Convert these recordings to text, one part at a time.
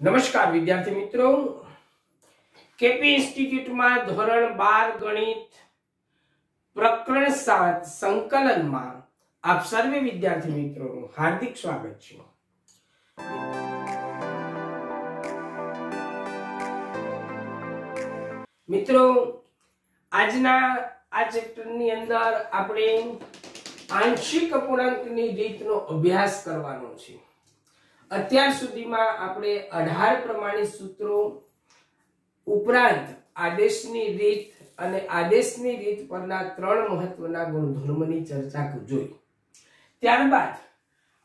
નમસ્કાર વિદ્યાર્થી મિત્રો. કેપી ઇન્સ્ટિટ્યૂટમાં ધોરણ બાર ગણિત પ્રકરણ સાત સંકલનમાં આપ સર્વે વિદ્યાર્થી મિત્રોનું હાર્દિક સ્વાગત છે. મિત્રો, આજના, આ ચેપ્ટરની અંદર આપણે આંશિક અપૂર્ણાંકની રીતનો અભ્યાસ કરવાનો છે. અત્યાર સુધીમાં આપણે અઢાર પ્રમાણિત સૂત્રો ઉપરાંત આદેશની રીત અને આદેશની રીત પરના ત્રણ મહત્વના ગુણધર્મની ચર્ચા જોઈ. ત્યારબાદ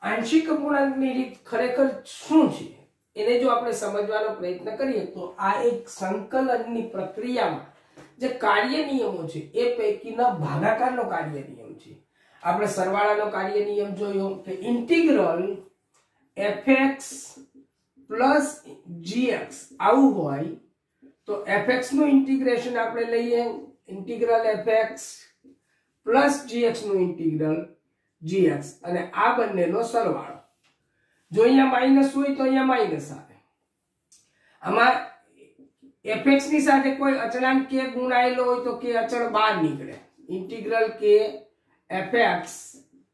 આંશિક અપૂર્ણાંકની રીત ખરેખર શું છે? એને જો આપણે સમજવાનો પ્રયત્ન કરીએ તો આ એક સંકલનની પ્રક્રિયામાં જે કાર્ય નિયમો છે, એ પૈકીના ભાગાકારનો કાર્ય નિયમ છે. આપણે સરવાળાનો કાર્ય નિયમ જોયો કે ઇન્ટિગ્રલ fx પ્લસ gx આવું હોય, તો fx નું ઇન્ટિગ્રેશન આપણે લઈએ. ઇન્ટિગ્રલ fx પ્લસ gx નું ઇન્ટિગ્રલ gx અને આ બંનેનો સરવાળો. જો અહીંયા માઇનસ હોય તો અહીંયા માઇનસ આવે. આમાં fx ની સાથે કોઈ અચળાંક કે ગુણાયેલો હોય તો કે અચળ બહાર નીકળે. ઇન્ટિગ્રલ કે fx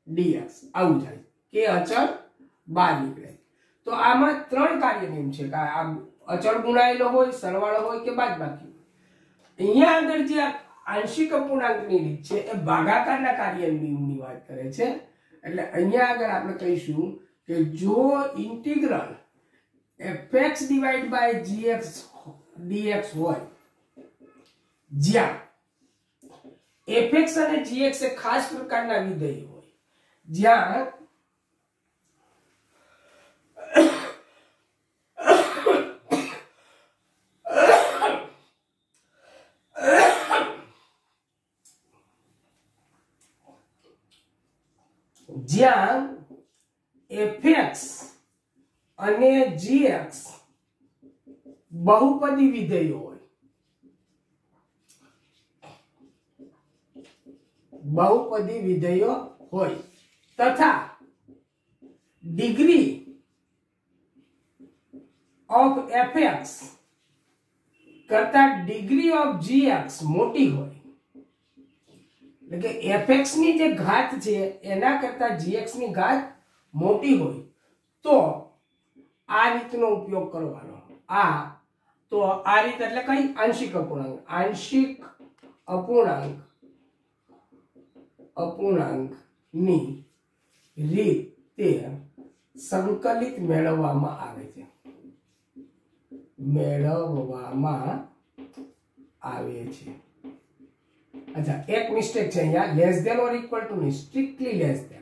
dx આવું થાય. કે અચળ બહાર નીકળે. તો આમાં ત્રણ કાર્ય નિયમ છે આ અચળ ગુણાયેલો હોય, સરવાળો હોય કે બાદબાકી અહીંયા આગળ જે આંશિક અપૂર્ણાંકની રીત છે, એ ભાગાકારના કાર્ય નિયમની વાત કરે છે. એટલે અહીંયા આગળ આપણે કહીશું કે જો integral f x divide by g x d x હોય, જ્યાં એફએક્સ અને જીએક્સ એ ખાસ પ્રકારના વિધેય હોય, જ્યાં જ્યાં એફએક્સ અને જીએક્સ બહુપદી વિધેયો હોય. બહુપદી વિધેયો હોય. તથા ડિગ્રી ઓફ એફએક્સ કરતા ડિગ્રી ઓફ જીએક્સ મોટી હોય. એટલે કે fx ની જે ઘાત છે, એના કરતા જીએક્સની ઘાત મોટી હોય. તો આ રીતનો ઉપયોગ કરવાનો. આ, તો આ રીત એટલે કઈ આંશિક અપૂર્ણાંક. આંશિક અપૂર્ણાંક અપૂર્ણાંકની રીત સંકલિત મેળવવામાં આવે છે. મેળવવામાં આવે છે. અચ્છા, એક મિસ્ટેક છે અહીંયા. Less than or equal to ની સ્ટ્રિક્ટલી લેસ ધેન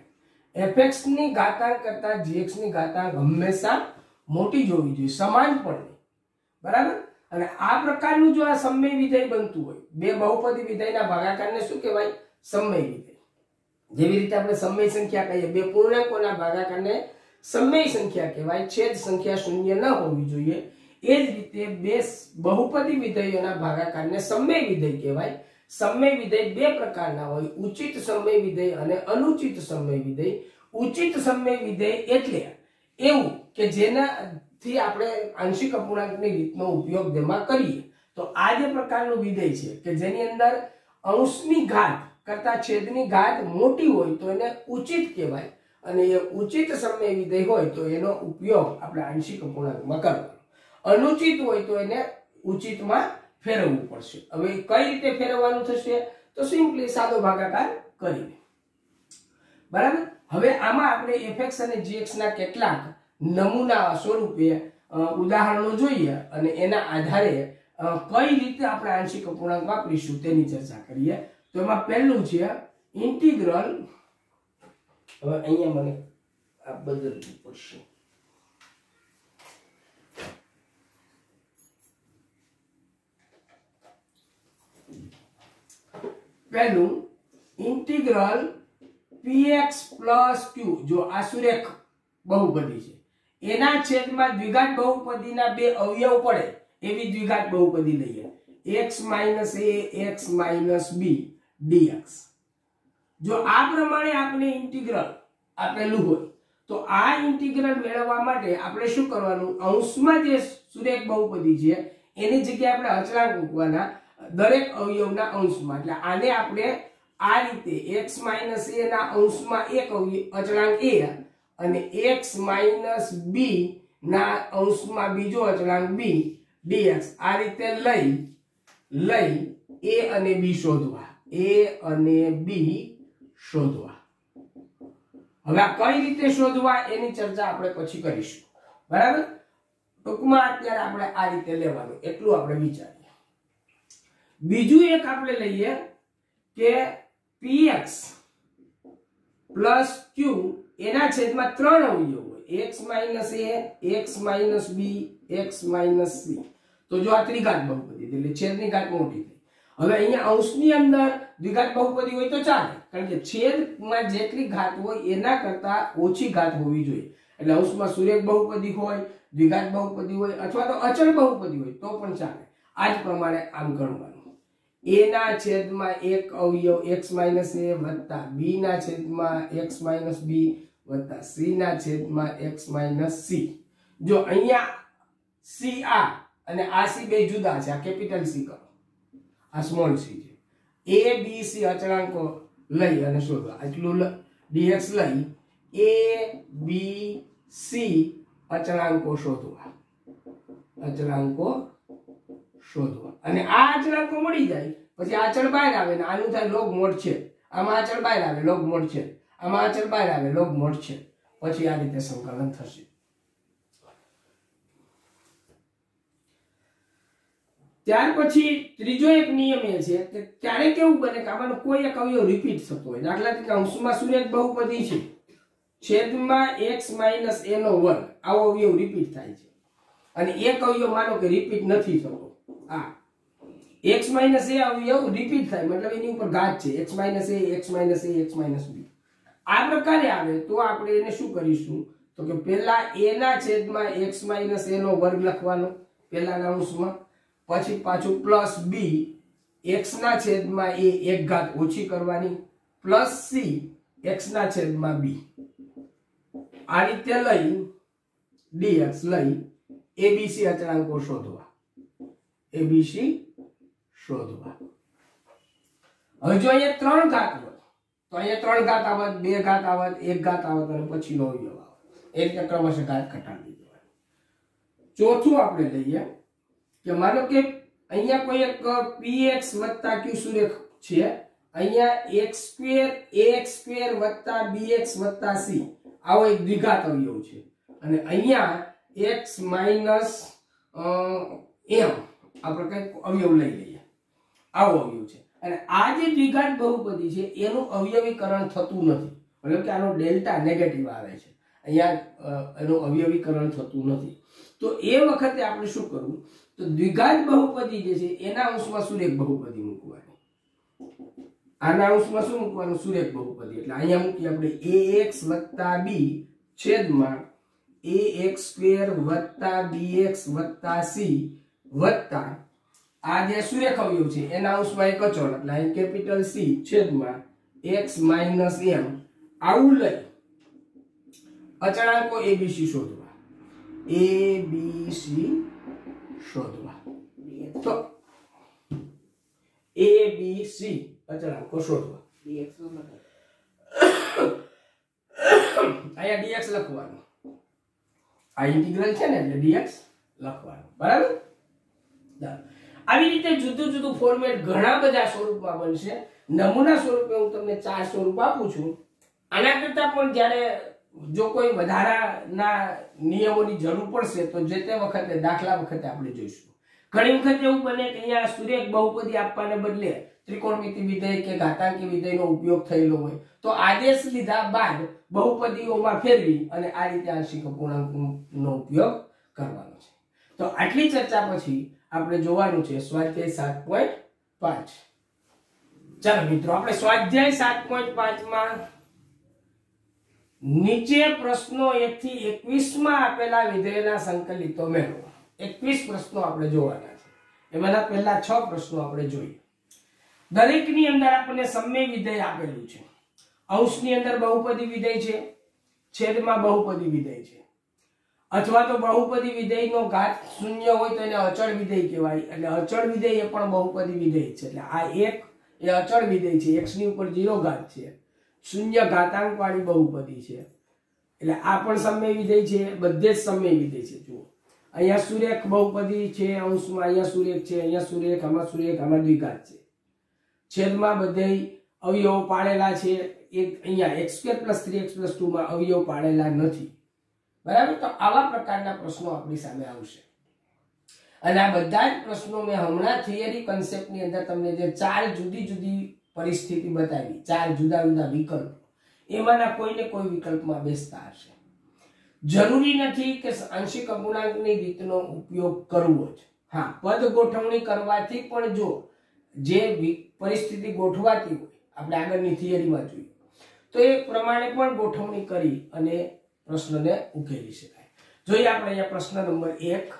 fx ની ઘાતાંક કરતા gx ની ઘાતાંક હંમેશા મોટી જોવી જોઈએ. સમાન પણ નહીં. બરાબર? અને આ પ્રકારનું જો આ સમય વિધેય બનતું હોય, બે બહુપદી વિધેયના ભાગાકારને શું કહેવાય? સમય વિધેય. જેવી રીતે આપણે સમય સંખ્યા કહીએ, બે પૂર્ણાંકોના ભાગાકારને સમય સંખ્યા કહેવાય. છેદ સંખ્યા શૂન્ય ન હોવી જોઈએ. એ જ રીતે બે બહુપદી વિધેયોના ભાગાકારને સમય વિધેય કહેવાય. સમય વિધેય બે પ્રકારના હોય, ઉચિત સમય વિધેય અને અનુચિત સમય વિધેય. ઉચિત સમય વિધેય એટલે એવું કે જેનાથી આપણે આંશિક અપૂર્ણાંકની રીતનો ઉપયોગ જેમાં કરીએ. તો આ જે પ્રકારનું વિધેય છે કે જેની અંદર અંશની ઘાત કરતા છેદની ઘાત મોટી હોય તો એને ઉચિત કહેવાય અને એ ઉચિત સમય વિધેય હોય તો એનો ઉપયોગ આપણે આંશિક અપૂર્ણાંકમાં કરવાનો. અનુચિત હોય તો એને ઉચિતમાં ફેરવવું પડશે. હવે કઈ રીતે ફેરવવાનું થશે? તો સિમ્પલી સાદો ભાગાકાર કરીને. બરાબર? હવે આમાં આપણે fx અને gx ના કેટલાક નમૂના સ્વરૂપે ઉદાહરણો જોઈએ અને એના આધારે કઈ રીતે આપણે આંશિક અપૂર્ણાંક વાપરીશું તેની ચર્ચા કરીએ. તો એમાં પહેલું છે ઇન્ટિગ્રલ. હવે અહીંયા મને આ બદલવું પડશે. પહેલું ઇન્ટિગ્રલ px q. જો આ સુરેખ બહુપદી છે. એના છેદમાં દ્વિઘાત બહુપદીના બે અવયવ પડે, એવી દ્વિઘાત બહુપદી લઈએ. x a, x b, dx. જો આ પ્રમાણે આપણે ઇન્ટિગ્રલ આપેલું હોય તો આ ઇન્ટિગ્રલ મેળવવા માટે આપણે શું કરવાનું? અંશમાં જે સુરેખ બહુપદી છે, એની જગ્યાએ આપણે અચળાંક મૂકવાના દરેક અવયવના અંશમાં. એટલે આને આપણે આ રીતે x માઇનસ a ના અંશમાં એક અવયવ, અચળાંક a અને x માઇનસ b ના અંશમાં બીજો અચળાંક b dx. આ રીતે લઈ લઈ a અને b શોધવા. a અને b શોધવા. હવે આ કઈ રીતે શોધવા એની ચર્ચા આપણે પછી કરીશું. બરાબર? ટૂંકમાં અત્યારે આપણે આ રીતે લેવાનું, એટલું આપણે વિચારીએ. બીજું એક આપણે લઈએ કે px પ્લસ q એના છેદમાં ત્રણ અવયવ હોય. X minus a, x minus b, x minus c. તો જો આ ત્રિઘાત બહુપદી એટલે છેદની ઘાત મોટી થઈ. હવે અહીંયા અંશની અંદર દ્વિઘાત બહુપદી હોય તો ચાલે, કારણ કે છેદમાં જેટલી ઘાત હોય એના કરતા ઓછી ઘાત હોવી જોઈએ. એટલે અંશમાં સુરેખ બહુપદી હોય, દ્વિઘાત બહુપદી હોય, અથવા તો અચળ બહુપદી હોય તો પણ ચાલે. આ જ પ્રમાણે આમ ગણવાનું. A ના છેદમાં એક અવયવ x માઇનસ a વત્તા b ના છેદમાં x માઇનસ b વત્તા c ના છેદમાં x માઇનસ c. જો અહીંયા c આ અને આ c બે જુદા છે, આ કેપિટલ c કરો. આ સ્મોલ c છે. a, b, c અચળાંકો લઈ અને શોધવા આટલું dx લઈ a, b, c અચળાંકો શોધવા અચળાંકો શોધવા. અને આ અચળાંકો મળી જાય, પછી આચળ બહાર આવે ને આનું થાય લોગ મોડ છે. આમાં આચળ બહાર આવે લોગ મોડ છે. આમાં આચળ બહાર આવે લોગ મોડ છે. પછી આ રીતે સંકલન થશે. ત્યાર પછી ત્રીજો એક નિયમ એ છે કે ક્યારેક કેવું બને કે આમાંનો કોઈ એક અવયવ રિપીટ થતો હોય. દાખલા તરીકે અંશમાં સુરેખ બહુપદી છે. છેદમાં x માઇનસ a નો વર્ગ, આવો અવયવ રિપીટ થાય છે. અને એક અવયવ માનો કે રિપીટ નથી થતો. આ x માઇનસ a અવયવ રિપીટ થાય. મતલબ એની ઉપર ઘાત છે. X minus a, x minus a, x minus b. આ પ્રકારે આવે તો આપણે એને શું કરીશું? તો કે પહેલા a ના છેદમાં x માઇનસ a નો વર્ગ લખવાનો. પહેલાના અંશમાં. પછી પાછું પ્લસ b, x ના છેદમાં a એક ઘાત ઓછી કરવાની. પ્લસ c, x ના છેદમાં b. આ રીતે લઈ, dx લઈ abc અચળાંકો શોધવા. Abc શોધવા. હવે જો અહીંયા ત્રણ ઘાત હોય, તો અહીંયા ત્રણ ઘાત આવત, બે ઘાત આવત, એક ઘાત આવત અને પછીનો અવયવ આવત. એ રીતે ક્રમશઃ ઘાત ઘટાડી દેવાની. ચોથું આપણે લઈએ કે માનો કે અહીંયા કોઈ એક px q સુરેખ છે, અહીંયા x સ્ક્વેર, ax સ્ક્વેર વત્તા bx વત્તા c. આવો એક દ્વિઘાત અવયવ છે. અને અહીંયા x માઇનસ m. આપણે કંઈક અવયવ લઈ લઈએ. આવો અવયવ છે. અને આ જે દ્વિઘાત બહુપદી છે, એનું અવયવીકરણ થતું નથી. મતલબ કે આનો ડેલ્ટા નેગેટિવ આવે છે. અહીંયા એનું અવયવીકરણ થતું નથી. તો એ વખતે આપણે શું કરવું? તો દ્વિઘાત બહુપદી જે છે, એના અંશમાં સુરેખ બહુપદી મૂકવાની. આના અંશમાં શું મૂકવાનું? સુરેખ બહુપદી. એટલે અહીંયા મૂકીએ આપણે એ એક્સ વત્તા બી છેદમાં એ એક્સ સ્ક્વેર વત્તા બી એક્સ વત્તા c વત્તા આ જે સુરેખ અવયવ છે, એના અંશમાં એક અચળ એટલે અહીં કેપિટલ સી છેદમાં x માઇનસ m આવું લઈ અચળાંકો એબીસી શોધવા. એબીસી શોધવા. તો abc અચળાંકો શોધવા. અહીંયા dx લખવાનું. આ ઇન્ટિગ્રલ છે ને, એટલે dx લખવાનું. બરાબર. આવી રીતે જુદું જુદું ફોર્મેટ ઘણા બધા સ્વરૂપમાં બનશે. નમૂના સ્વરૂપે હું તમને ચાર સ્વરૂપ આપું છું. આના કરતા પણ જ્યારે જો કોઈ વધારાના નિયમોની જરૂર પડશે, તો જે તે વખતે, દાખલા વખતે આપણે જોઈશું. ઘણી વખત એવું બને કે અહીંયા સૂર્ય બહુપદી આપવાને બદલે ત્રિકોણમિતિ વિધેય કે ઘાતાંકી વિધેયનો ઉપયોગ થયેલો હોય. તો આદેશ લીધા બાદ બહુપદીઓમાં ફેરવી અને આ રીતે આંશિક અપૂર્ણાંકનો ઉપયોગ કરવાનો છે. તો આટલી ચર્ચા પછી આપણે જોવાનું છે સ્વાધ્યાય સાત પોઈન્ટ પાંચ. ચાલો મિત્રો, આપણે સ્વાધ્યાય સાત પોઈન્ટ પાંચમાં નીચે પ્રશ્નો એક થી એકવીસમાં આપેલા વિધેયના સંકલિતો મેળવો. એકવીસ પ્રશ્નો આપણે જોવાના છે. એમાંના પહેલા છ પ્રશ્નો આપણે જોઈએ. દરેકની અંદર આપણને સમય વિધેય આપેલું છે. અંશની અંદર બહુપદી વિધેય છે. છેદમાં બહુપદી વિધેય છે. અથવા તો બહુપદી વિધેયનો ઘાત શૂન્ય હોય તો એને અચળ વિધેય કહેવાય. એટલે અચળ વિધેય એ પણ બહુપદી વિધેય છે. એટલે આ એક એ અચળ વિધેય છે. એક્સની ઉપર જીરો ઘાત છે. શૂન્ય ઘાતાંક વાળી બહુપદી છે. એટલે આ પણ સમય વિધેય છે. બધે જ સમય વિધેય છે. જુઓ. અહીંયા સુરેખ બહુપદી છે અંશમાં. અહીંયા સુરેખ છે. અહીંયા સુરેખ. આમાં સુરેખ. આમાં દ્વિઘાત છે. છેદમાં બધે અવયવો પાડેલા છે. એક અહીંયા x square plus three x plus ટુમાં અવયવ પાડેલા નથી. બરાબર? તો આવા પ્રકારના પ્રશ્નો આપણી સામે આવશે. અને આ બધા જ પ્રશ્નો મેં હમણાં થિયરી કન્સેપ્ટની અંદર તમને જે ચાર જુદી જુદી પરિસ્થિતિ બતાવી, ચાર જુદા જુદા વિકલ્પ, એમાંના કોઈને કોઈ વિકલ્પમાં બેસતા હશે. જરૂરી નથી કે આંશિક અપૂર્ણાંકની રીતનો ઉપયોગ કરવો જ. હા, પદ ગોઠવણી કરવાથી પણ જો જે પરિસ્થિતિ ગોઠવાતી હોય, આપણે આગળની થિયરીમાં જોઈએ તો એ પ્રમાણે પણ ગોઠવણી કરી અને પ્રશ્નને ઉકેલી શકાય. જોઈએ આપણે અહીંયા પ્રશ્ન નંબર એક.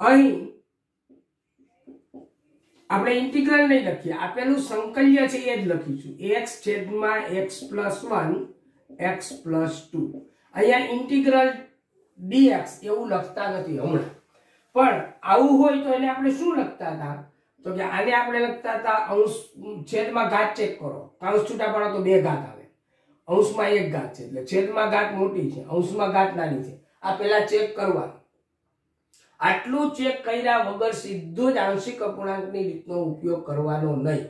અહીં આપણે ઇન્ટિગ્રલ નહીં લખીએ. આપેલું સંકલ્ય છે એ જ લખીશું. એક્સ છેદમાં x plus one x plus two અહીંયા ઇન્ટિગ્રલ ડીએક્સ એવું લખતા નથી હમણાં. પણ આવું હોય તો એને આપણે શું લખતા હતા? તો કે આને આપણે લખતા હતા અંશ છેદમાં ઘાત ચેક કરો. કાંસ છૂટા પાડો તો બે ઘાત આવે. અંશમાં એક ઘાત છે, એટલે છેદમાં ગાંઠ મોટી છે અંશમાં ગાંઠ નાની છે. આ પેલા ચેક કરવાનું. આટલું ચેક કર્યા વગર સીધો જ આંશિક અપૂર્ણાંકની રીતનો ઉપયોગ કરવાનો નહીં.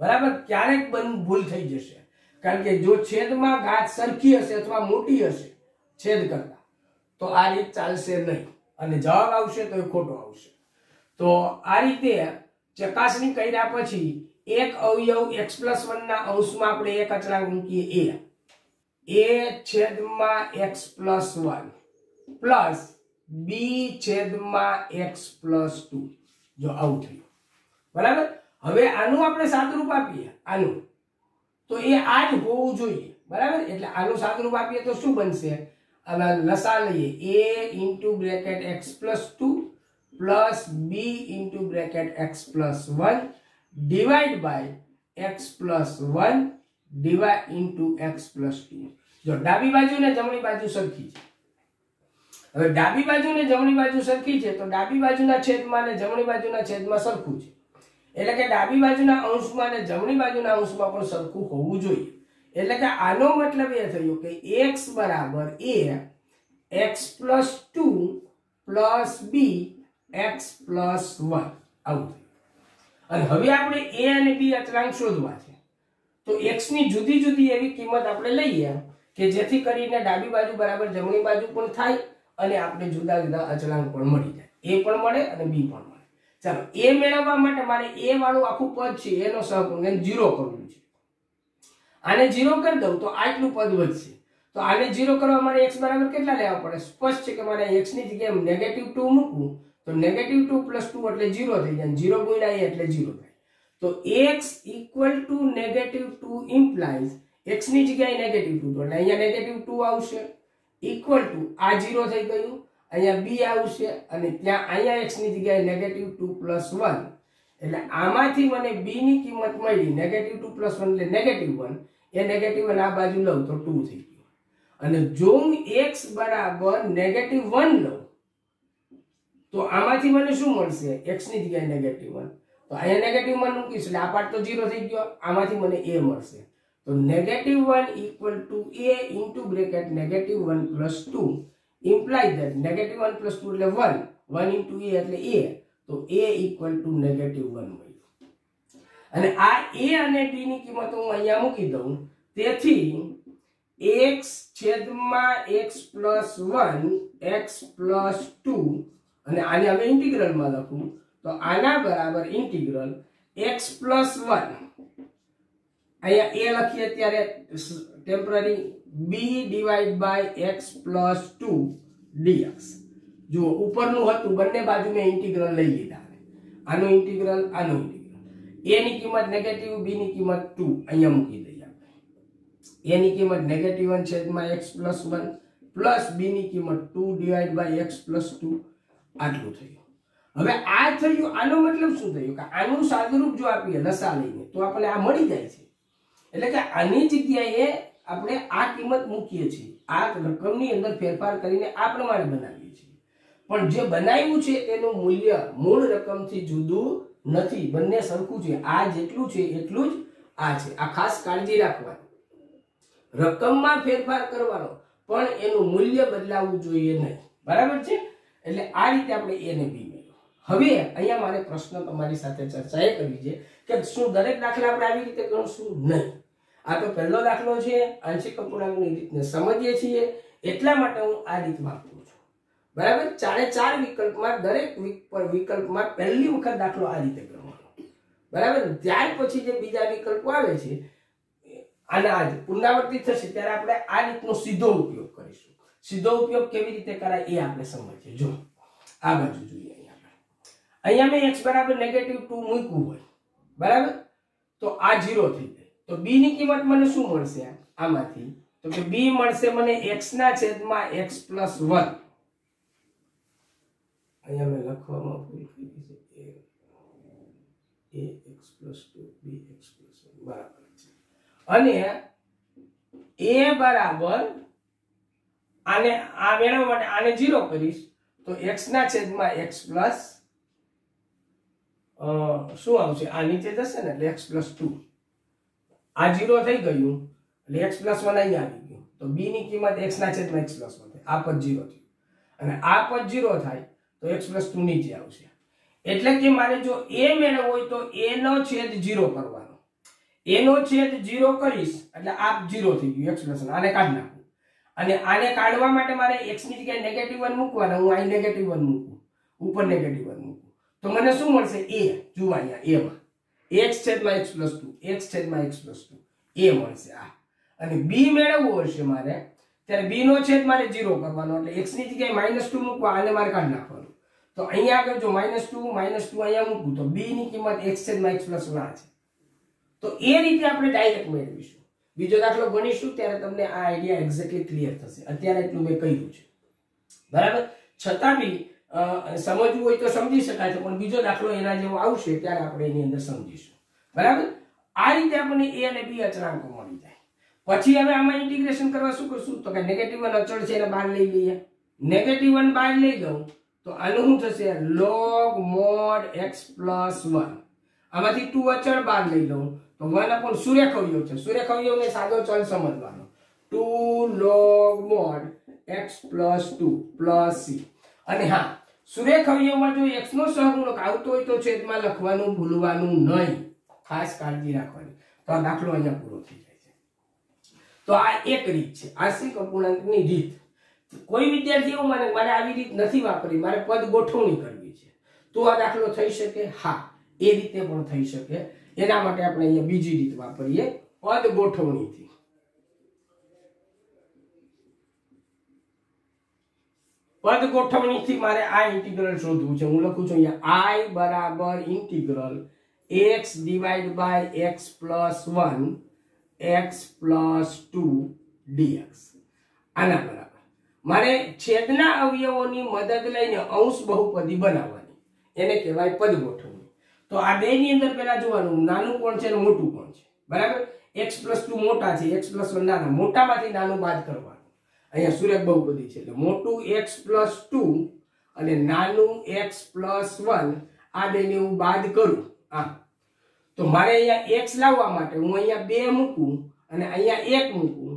બરાબર? ક્યારેક બંધ ભૂલ થઈ જશે. કારણ કે જો છેદમાં ઘાત સરખી હશે અથવા મોટી હશે છેદ કરતા, તો આ રીત ચાલશે નહીં. અને જવાબ આવશે તો એ ખોટો આવશે. તો આ રીતે ચકાસણી કર્યા પછી એક અવયવ એક્સ પ્લસ ના અંશમાં આપણે એક અચળાંક મૂકીએ એ એ છેદમાં x plus one plus b છેદમાં એક્સ પ્લસ ટુ જો આવું થયું. બરાબર? હવે આનું આપણે સાદરૂપ આપીએ. આનું. તો એ આ જ હોવું જોઈએ. બરાબર? એટલે આનું સાદરૂપ આપીએ તો શું બનશે? હવે લસા લઈએ. A into bracket x plus two plus b into bracket x plus one divide by x plus one divide into x plus two જો ડાબી બાજુ ને જમણી બાજુ સરખી છે. હવે ડાબી બાજુ ને જમણી બાજુ સરખી છે તો ડાબી બાજુના છેદમાં ને જમણી બાજુના છેદમાં સરખું છે. એટલે કે ડાબી બાજુના અંશમાં ને જમણી બાજુના અંશમાં પણ સરખું હોવું જોઈએ. એટલે કે આનો મતલબ એ થયો કે એક્સ બરાબર a x plus two plus b x plus one આવું અને હવે આપણે એ અને બી અચળાંક શોધવા છે. તો x ની જુદી જુદી એવી કિંમત આપણે લઈએ કે જેથી કરીને ડાબી બાજુ બરાબર જમણી બાજુ પણ થાય અને આપણે જુદા જુદા અચળાંક પણ મળી જાય. એ પણ મળે અને b પણ મળે. ચાલો, એ મેળવવા માટે મારે એ વાળું આખું પદ છે, એનો સહગુણક જીરો કરવું છે. આને જીરો કરી દઉં તો આટલું પદ વધશે. તો આને જીરો કરવા માટે x બરાબર કેટલા લેવા પડે? સ્પષ્ટ છે કે મારે x ની જગ્યાએ નેગેટિવ ટુ મૂકવું, તો નેગેટિવ ટુ પ્લસ ટુ એટલે જીરો થઈ જાય જીરો ગુણ્યા a એટલે જીરો થાય. તો x equal to negative two implies x ની જગ્યાએ નેગેટિવ ટુ એટલે અહીંયા નેગેટિવ ટુ આવશે. ઇક્વલ ટુ આ જીરો થઈ ગયું. અહીંયા b આવશે અને ત્યાં અહીંયા x ની જગ્યાએ નેગેટિવ ટુ પ્લસ વન એટલે આમાંથી મને b ની કિંમત મળી નેગેટિવ ટુ પ્લસ વન એટલે નેગેટિવ વન એ નેગેટિવ વન આ બાજુ લઉં તો ટુ થઈ ગયું. અને જો હું x બરાબર નેગેટિવ વન લઉં, તો આમાંથી મને શું મળશે? x ની જગ્યાએ નેગેટિવ વન તો અહીંયા નેગેટિવમાં મૂકીશ એટલે આ પાર્ટ તો ઝીરો થઈ ગયો. આમાંથી મને a મળશે. તો negative one equal to a into bracket negative one plus two imply that negative one plus two એટલે વન વન ઇન્ટુ એ એટલે a. તો a equal to negative one મળ્યું. અને આ a અને ટી ની કિંમત હું અહીંયા મૂકી દઉં. તેથી x છેદમાં x plus one x plus two અને આને હવે ઇન્ટિગ્રલમાં લખું. તો આના બરાબર ઇન્ટિગ્રલ x પ્લસ વન. અહીંયા a લખીએ ત્યારે temporary b divide by x plus two dx. જુઓ, ઉપરનું હતું, બંને બાજુ મેં ઇન્ટિગ્રલ લઈ લીધા આનો ઇન્ટિગ્રલ આનો ઇન્ટિગ્રલ. A ની કિંમત નેગેટિવ b ની કિંમત 2 અહીંયા મૂકી દઈએ આપણે. A ની કિંમત નેગેટિવ 1 છેદમાં x પ્લસ 1 પ્લસ b ની કિંમત 2 ડિવાઈડ બાય x પ્લસ 2 આટલું થયું. હવે આ થયું, આનો મતલબ શું થયું? કે આનું સાદુરૂપ જો આપીએ, લસા લઈને તો આપણને આ મળી જાય છે. એટલે કે આની જગ્યાએ આપણે આ કિંમત મૂકીએ છીએ. આ રકમની અંદર ફેરફાર કરીને આ પ્રમાણે બનાવીએ છીએ. પણ જે બનાવ્યું છે, તેનું મૂલ્ય મૂળ રકમથી જુદું નથી. બંને સરખું છે. આ જેટલું છે, એટલું જ આ છે. આ ખાસ કાળજી રાખવાની. રકમમાં ફેરફાર કરવાનો, પણ એનું મૂલ્ય બદલાવવું જોઈએ નહીં. બરાબર છે? એટલે આ રીતે આપણે એને બી હવે અહીંયા મારે પ્રશ્ન તમારી સાથે ચર્ચા એ કરવી છે કે શું દરેક દાખલા આપણે આવી રીતે ગણશું? નહીં. આ તો પહેલો દાખલો છે, આંશિક અપૂર્ણાંકની રીતને સમજીએ છીએ. એટલા માટે હું આ રીત માપું છું. બરાબર? ચારે ચાર વિકલ્પમાં, દરેક વિક- વિકલ્પમાં પહેલી વખત દાખલો આ રીતે ગણવાનો બરાબર? ત્યાર પછી જે બીજા વિકલ્પો આવે છે, આના આજ પુનરાવર્તિત થશે, ત્યારે આપણે આ રીતનો સીધો ઉપયોગ કરીશું. સીધો ઉપયોગ કેવી રીતે કરાય એ આપણે સમજીએ. જો, આ બાજુ જોઈએ. અહીંયા મેં x બરાબર નેગેટિવ ટુ મૂક્યું હોય. બરાબર? તો આ જીરો થઈ જાય. તો b ની કિંમત મને શું મળશે આમાંથી. તો કે b મળશે મને x ના છેદમાં x પ્લસ વન અહીંયા મેં લખવામાં ભૂલ થઈ ગઈ છે. a ax plus two b, x plus બરાબર છે. અને a બરાબર આને, આ મેળવવા માટે આને ઝીરો કરીશ. તો x ના છેદમાં x પ્લસ શું આવશે? આ નીચે જશે ને એટલે એક્સ પ્લસ ટુ આ જીરો થઈ ગયું એટલે એક્સ પ્લસ વન અહીંયા આવી ગયું. તો બી ની કિંમત એક્સ ના છેદમાં એક્સ પ્લસ વન આ પદ ઝીરો થયું. અને આ પદ ઝીરો થાય તો એક્સ પ્લસ ટુ નીચે આવશે. એટલે કે મારે જો એ મેળવવો હોય તો એ નો છેદ ઝીરો કરવાનો. એનો છેદ ઝીરો કરીશ એટલે આ જીરો થઈ ગયું એક્સ પ્લસ આને કાઢી નાખું. અને આને કાઢવા માટે મારે x ની જગ્યાએ નેગેટિવ વન મૂકવાના. હું અહીં નેગેટિવ વન મૂકું. ઉપર નેગેટિવ વન તો મને શું મળશે? A. જુઓ અહીંયા, a માં. X છેદમાં x પ્લસ ટુ x છેદમાં x પ્લસ ટુ એ મળશે, આ. અને b મેળવવું હશે મારે, ત્યારે b નો છેદ મારે જીરો કરવાનો, એટલે x ની જગ્યાએ માઇનસ ટુ મૂકવા, આને મારે કાઢી નાખવાનું. તો અહીંયા આગળ જો માઇનસ ટુ માઇનસ ટુ અહીંયા મૂકું, તો b ની કિંમત x છેદમાં x પ્લસ વન છે. તો એ રીતે આપણે ડાયરેક્ટ મેળવીશું. બીજો દાખલો ગણીશું, ત્યારે તમને આ આઈડિયા એક્ઝેક્ટલી ક્લિયર થશે. અત્યારે એટલું મેં કહ્યું છે. બરાબર? છતાં બી સમજવું હોય તો સમજી શકાય છે, પણ બીજો દાખલો એના જેવો આવશે ત્યારે આપણે એની અંદર સમજીશું. બરાબર? આ રીતે આપણને એ અને બી અચળાંકો મળી જાય. પછી હવે આમાં ઇન્ટિગ્રેશન કરવા શું કરશું? તો કે નેગેટિવ વન અચળ છે એને બહાર લઈ લઈએ. નેગેટિવ વન બહાર લઈ દઉં, તો આનું શું થશે? Log mod x plus one આમાંથી ટુ અચળ બહાર લઈ લઉં, તો વન અપોન સૂર્યખવયો છે. સૂર્યખવયોને સાદો ચલ સમજવાનો. Two log mod x plus two plus c અને હા સૂર્યખવયોમાં જો એક્સ નો સહગુણક આવતો હોય તો છેદમાં લખવાનું, ભૂલવાનું નહીં. ખાસ કાળજી રાખવાની. તો આ દાખલો અહીંયા પૂરો થઈ જાય છે. તો આ એક રીત છે. આંશિક અપૂર્ણાંકની રીત. કોઈ વિદ્યાર્થી એવું માને મારે આવી રીત નથી વાપરી. મારે પદ ગોઠવણી કરવી છે. તો આ દાખલો થઈ શકે? હા. એ રીતે પણ થઈ શકે. એના માટે આપણે અહીંયા બીજી રીત વાપરીએ. પદ ગોઠવણીથી. પદ ગોઠવણીથી મારે આ ઇન્ટિગ્રલ શોધવું છે. હું લખું છું અહીંયા i બરાબર integral x divide by x plus one, x plus two d x. આના બરાબર. મારે છેદના અવયવોની મદદ લઈને અંશ બહુપદી બનાવવાની. એને કહેવાય પદ ગોઠવણી તો આ બે ની અંદર પેલા જોવાનું, નાનું કોણ છે અને મોટું કોણ છે? બરાબર? x પ્લસ ટુ મોટા છે x પ્લસ વન નાના. મોટામાંથી નાનું બાદ કરવાનું. અહીંયા સુરત બહુ બધી છે. એટલે મોટું x પ્લસ ટુ અને નાનું x પ્લસ વન આ બેને હું બાદ કરું. આ તો મારે અહીંયા x લાવવા માટે હું અહીંયા બે મૂકું અને અહીંયા એક મૂકું.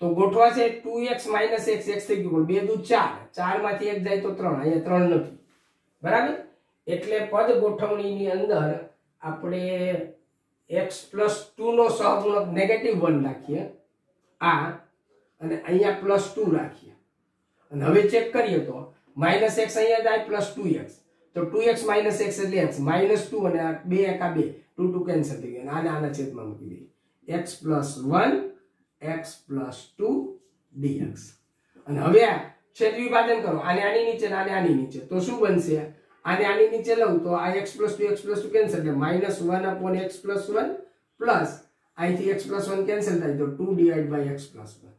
તો ગોઠવા છે two x minus x x થઈ ગયું. બે દુ ચાર. ચારમાંથી એક જાય તો ત્રણ. અહીંયા ત્રણ નથી. બરાબર? એટલે પદ ગોઠવણીની અંદર આપણે એક્સ પ્લસ ટુ નો સહગુણક નેગેટિવ વન રાખીએ આ અને અહીંયા પ્લસ ટુ રાખીએ. અને હવે ચેક કરીએ તો માઇનસ એક્સ અહીંયા જાય પ્લસ ટુ એક્સ તો ટુ એક્સ માઇનસ એક્સ એટલે એક્સ માઇનસ ટુ અને આ બે એકા બે. ટુ ટુ કેન્સલ થઈ ગયા. આને આના છેદમાં મૂકી દઈએ. X plus one x plus two d x અને હવે આ છેદ વિભાજન કરો. આને આની નીચે આને આની નીચે. તો શું બનશે? આને આની નીચે લઉં તો આ x plus two x plus two cancel એટલે minus one upon x plus one plus અહીંથી એક્સ પ્લસ વન કેન્સલ થાય તો two divide by x plus one.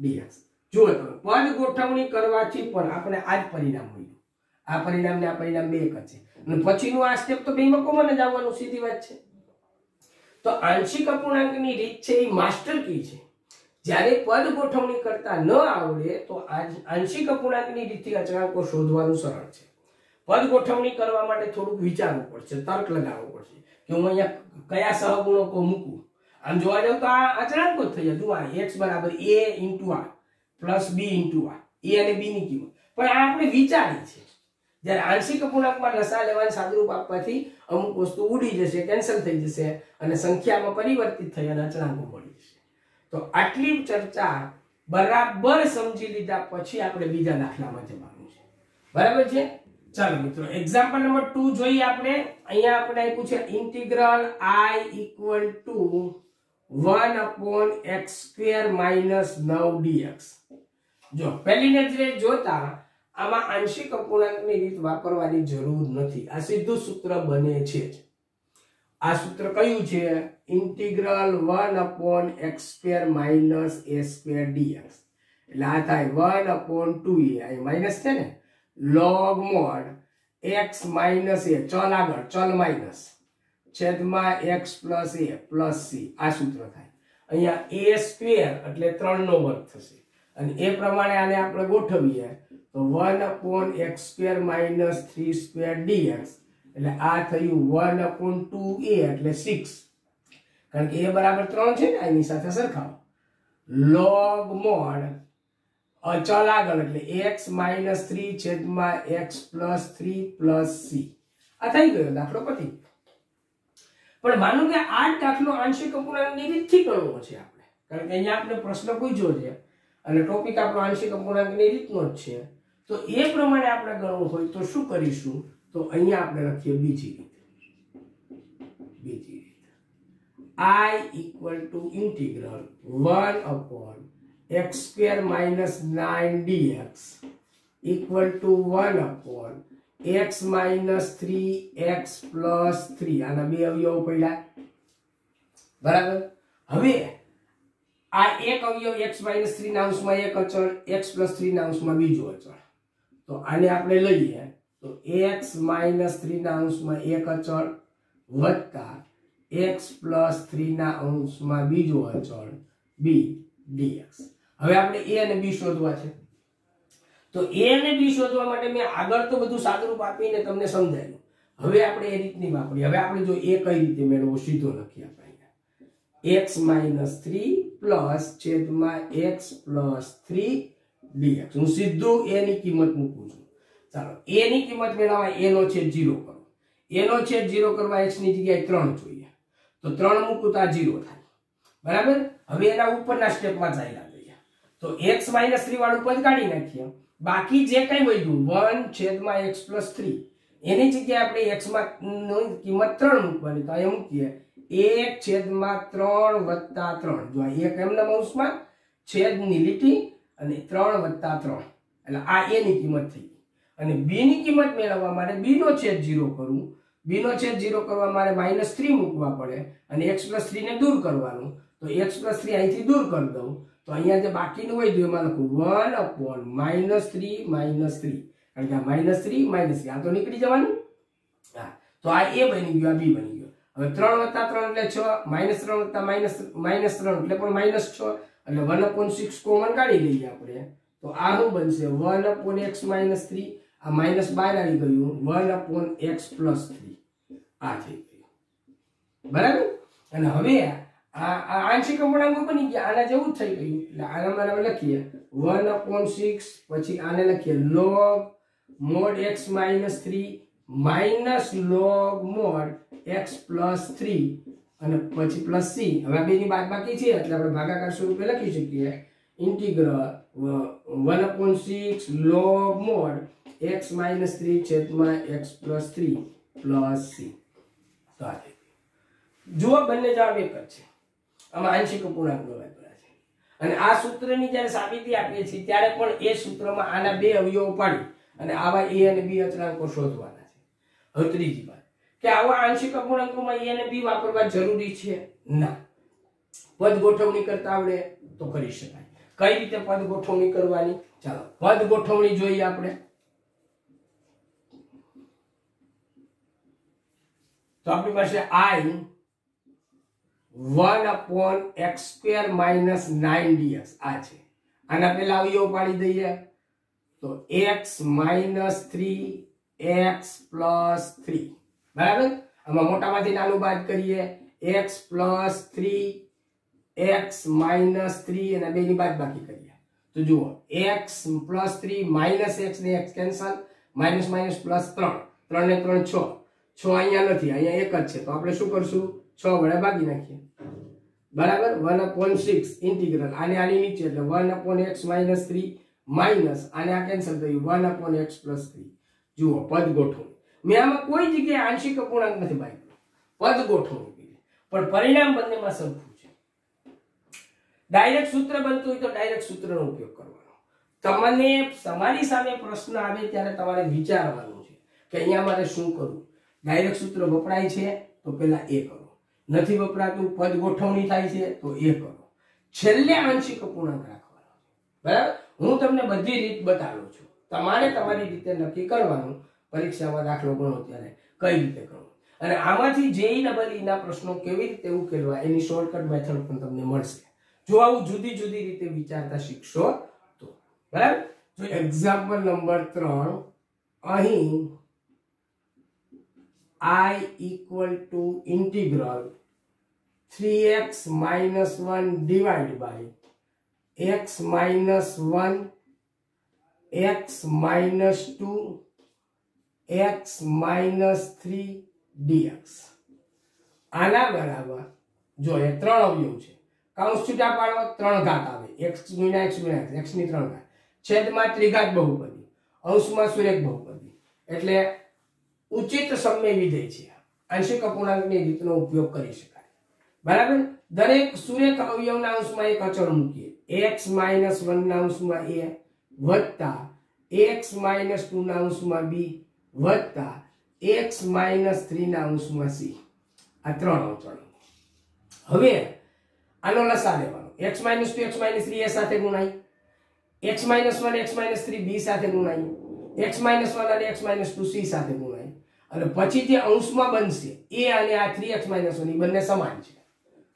D x. જુઓ પદ ગોઠવણી કરવાથી પણ આપણે આ જ પરિણામ મળ્યું. આ પરિણામ ને આ પરિણામ બે એક છે. અને પછીનું આ સ્ટેપ તો બેમાં કોમન જ આવવાનું, સીધી વાત છે. તો આંશિક અપૂર્ણાંકની રીત છે એ માસ્ટર કી છે. જ્યારે પદ ગોઠવણી કરતા ન આવડે તો આંશિક અપૂર્ણાંકની રીતથી અચળાંકો શોધવાનું સરળ છે. પદ ગોઠવણી કરવા માટે થોડુંક વિચારવું પડશે, તર્ક લગાવવો પડશે કે હું અહીંયા કયા સહગુણકો મૂકું? આમ જોવા જાવ તો આ અચળાંક જ થઈ જાય. જુઓ એક્સ બરાબર એ ઇન્ટુ આ પ્લસ બી ઇન્ટુ આ એ અને બી ની કિંમત. પણ આ આપણે વિચારી છે. જ્યારે આંશિક અપૂર્ણાંકમાં લસા લેવાની સાદરૂપ આપવાથી અમુક વસ્તુ ઉડી જશે કેન્સલ થઈ જશે અને સંખ્યામાં પરિવર્તિત થઈ અને અચળાંકો મળી જશે. તો આટલી ચર્ચા બરાબર સમજી લીધા પછી આપણે બીજા દાખલામાં જવાનું છે. બરાબર છે? ચાલો મિત્રો એક્ઝામ્પલ નંબર ટુ જોઈએ આપણે. અહીંયા આપણે આપ્યું છે integral I equal to 1 upon x square minus નવ ડીએક્સ. જો પહેલી નજરે જોતા, આમાં આંશિક અપૂર્ણાંકની રીત વાપરવાની જરૂર નથી. આ સીધું સૂત્ર બને છે આ સૂત્ર કયું છે? Integral one upon x square minus a square d x. એટલે આ થાય વન અપોન 2a અહીં માઇનસ છે ને? Log mod x minus a. ચલ આગળ, ચલ માઇનસ. છેદમાં x plus a plus c. આ સૂત્ર થાય. અહીંયા એ સ્ક્વેર એટલે 3 નો વર્ગ થશે. અને એ પ્રમાણે આને આપણે ગોઠવીએ તો one upon x square minus three square d x. એટલે આ થયું વન અપોન ટુ એ એટલે સિક્સ. કારણ કે એ બરાબર ત્રણ છે ને એની સાથે સરખાવો. લોગ મોડ અચલ આગળ એટલે એક્સ માઇનસ થ્રી છેદમાં x plus three plus c. આ થઈ ગયો દાખલો પતી. પણ માનો કે આ દાખલો આંશિક અપૂર્ણાંકની ગણવો છે આપણે. કારણ કે અહીંયા આપણે પ્રશ્ન પૂછ્યો છે અને ટોપિક આપણો આંશિક અપૂર્ણાંકની રીતનો જ છે. તો એ પ્રમાણે આપણે ગણવું હોય તો શું કરીશું? તો અહીંયા આપણે લખીએ બીજી રીત. બીજી રીત. i equal to integral 1 upon x square minus 9 equal to one 1 upon x minus 3x plus 3 આના બે અવયવો પડ્યા. બરાબર? હવે આ એક અવયવ x minus 3 ના અંશમાં એક અચળ, x plus 3 ના અંશમાં બીજો અચળ. તો આને આપણે લઈએ. તો x minus 3 ના અંશમાં એક અચળ વત્તા x પ્લસ થ્રીના અંશમાં બીજો અચળ b dx હવે આપણે a અને b શોધવા છે. તો એ અને બી શોધવા માટે મેં આગળ તો બધું સાદરૂપ આપીને તમને સમજાયું હવે આપણે એ રીતની વાપરીએ. હવે આપણે જો એ કઈ રીતે મેળવવો સીધો લખીએ આપણે એક્સ માઇનસ થ્રી પ્લસ છેદમાં x plus three d x હું સીધું એની કિંમત મૂકું છું. ચાલો, એની કિંમત મેળવવા એનો છેદ ઝીરો કરો. એનો છેદ 0 કરવા એક્સની જગ્યાએ ત્રણ જોઈએ. તો ત્રણ મૂકું તો આ જીરો થાય. બરાબર? હવે એના ઉપરના સ્ટેપમાં ચાલ્યા ગયા તો એક્સ માઇનસ થ્રી વાળું પદ કાઢી નાખીએ. બાકી જે કંઈ વધ્યું, વન છેદમાં એક્સ પ્લસ થ્રી, એની જગ્યાએ આપણે એક્સમાં કિંમત ત્રણ મૂકવાની. તો અહીંયા મૂકીએ એક છેદમાં ત્રણ વત્તા ત્રણ. જો એક એમના અંશમાં છેદની લીટી અને ત્રણ વત્તા ત્રણ. એટલે આ એની કિંમત થઈ અને બીની કિંમત મેળવવા માટે બીનો છેદ ઝીરો કરવું બીનો છેદ જીરો કરવા મારે માઇનસ થ્રી મૂકવા પડે અને એક્સ પ્લસ ને દૂર કરવાનું. તો એક્સ પ્લસ થ્રી અહીંથી દૂર કરી દઉં. તો અહીંયા જે બાકીનું હોય એમાં લખું. One upon minus three minus three. કારણ કે આ માઇનસ થ્રી માઇનસ થ્રી. આ તો નીકળી જવાનું. હા. તો આ એ બની ગયો, આ બી બની ગયો. હવે ત્રણ વત્તા ત્રણ એટલે છ, માઇનસ ત્રણ વત્તા માઇનસ માઇનસ ત્રણ એટલે પણ માઇનસ છ. એટલે વન અપોન સિક્સ કોમન કાઢી લઈએ આપણે. તો આ શું બનશે one upon x minus three. આ માઇનસ બાર આવી ગયું. One upon x plus three. આ થઈ ગયું. બરાબર? અને હવે આ આ આંશિક અપૂર્ણાંકો બની ગયા. આના જેવું જ થઈ ગયું. એટલે આના આપણે લખીએ. વન અપોન સિક્સ, પછી આને લખીએ. Log mod x minus three, minus log mod x plus three, અને પછી પ્લસ સી. હવે આ બેની બાદ બાકી છે, એટલે આપણે ભાગાકાર સ્વરૂપે લખી શકીએ. Integral one upon six, log mod x minus three છેદમાં x plus three plus c. જુઓ, બંને જવાબ એક જ છે. આમાં આંશિક અપૂર્ણાંક વાપર્યા છે. અને આ સૂત્રની જ્યારે સાબિતી આપીએ છીએ, ત્યારે પણ એ સૂત્રમાં આના બે અવયવો પાડી અને આવા એ અને બી અચળાંકો શોધવાના છે. હવે ત્રીજી વાત, કે આવા આંશિક અપૂર્ણાંકોમાં એ અને બી વાપરવા જરૂરી છે? ના. પદ ગોઠવણી કરતા આવડે તો કરી શકાય. કઈ રીતે પદ ગોઠવણી કરવાની? ચાલો, પદ ગોઠવણી જોઈએ આપણે. તો આપણી પાસે I one upon x square minus nine d x. આ છે. આના પેલા અવયવ પાડી દઈએ. તો x minus three, x plus three. બરાબર? આમાં મોટામાંથી નાનું બાદ કરીએ. X plus three, x minus three, અને બેની બાદ બાકી કરીએ. તો જુઓ, x plus three minus x ને x cancel, minus minus plus ત્રણ. ત્રણ ને ત્રણ છ. છ અહીંયા નથી, અહીંયા એક જ છે. તો આપણે શું કરશું? છ વડે ભાગી નાખીએ. બરાબર? One upon six, integral. આને આની નીચે એટલે one upon x minus three minus, આને આ કેન્સલ થયું. One upon x plus three. જુઓ, પદ ગોઠવણી. મેં આમાં કોઈ જગ્યાએ આંશિક અપૂર્ણાંક નથી બાંધ્યો. પદ ગોઠવણી પણ પરિણામ બંનેમાં સરખું છે. ડાયરેક્ટ સૂત્ર બનતું હોય તો ડાયરેક્ટ સૂત્રનો ઉપયોગ કરવાનો. તમને તમારી સામે પ્રશ્ન આવે ત્યારે તમારે વિચારવાનું છે કે અહીંયા મારે શું કરવું? ડાયરેક્ટ સૂત્ર વપરાય છે? તો પહેલા એ કરો. નથી વપરાતું, પદ ગોઠવણી થાય છે, તો એ કરો. છેલ્લે આંશિક અપૂર્ણાંક રાખવાનો બરાબર? હું તમને બધી રીત બતાવું છું. તમારે તમારી રીતે નક્કી કરવાનું, પરીક્ષામાં દાખલો ગણો ત્યારે, કઈ રીતે કરવું અને આમાંથી જેઈ ડબલ ના પ્રશ્નો કેવી રીતે ઉકેલવા, એની શોર્ટકટ મેથડ પણ તમને મળશે. જો આવું જુદી જુદી રીતે વિચારતા શીખશો તો. બરાબર? જો એક્ઝામ્પલ નંબર ત્રણ, અહીં i equal to integral 3x minus 1 divided by x minus 1 x minus 2 x minus 3 dx. આના બરાબર જો એ ત્રણ અવયવ છે કૌંસ છૂટા પાડો, ત્રણ ઘાત આવે. X ગુણ્યા x ગુણ્યા x ની ત્રણ ઘાત. છેદમાં ત્રિઘાત બહુપદી. અંશમાં સુરેખ બહુપદી. એટલે ઉચિત સમય વિધેય છે આંશિક અપૂર્ણાંકની રીતનો ઉપયોગ કરી શકાય. બરાબર? દરેક સુરેખ અવયવના અંશમાં એક અચળ મૂકીએ. x માઇનસ વન ના અંશમાં a વત્તા x માઇનસ ટુ ના અંશમાં b વત્તા x માઇનસ થ્રી ના અંશમાં c આ ત્રણ અચળ હવે આનો લસા લેવાનો. x two, x minus three a સાથે ગુણાય. x minus one, x minus three b સાથે ગુણાય. x માઇનસ વન અને x ટુ સી સાથે ગુણાય. અને પછી જે અંશમાં બનશે, એ અને આ થ્રી એક્સ માઇનસ વન બંને સમાન છે.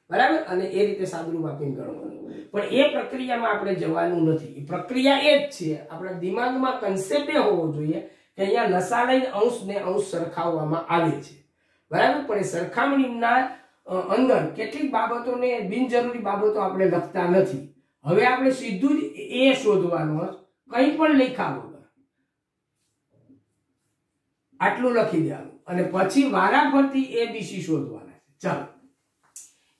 બરાબર? અને એ રીતે સાદુરૂપ આપીને ગણવાનું. પણ એ પ્રક્રિયામાં આપણે જવાનું નથી. પ્રક્રિયા એ જ છે. આપણા દિમાગમાં કન્સેપ્ટ એ હોવો જોઈએ કે અહીંયા લસા લઈને અંશને અંશ સરખાવવામાં આવે છે. બરાબર? પણ એ સરખામણીના અંદર કેટલીક બાબતોને બિનજરૂરી બાબતો આપણે લખતા નથી. હવે આપણે સીધું જ એ શોધવાનું કંઈ પણ લખાવો આટલું લખી દેવાનું. અને પછી વારાફરતી એ બીસી શોધવાના છે. ચાલો.